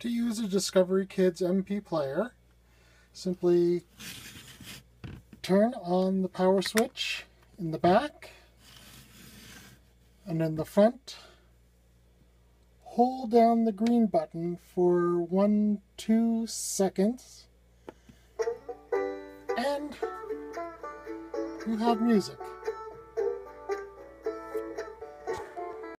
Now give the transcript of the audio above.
To use a Discovery Kids MP player, simply turn on the power switch in the back and in the front. Hold down the green button for one two seconds. And you have music.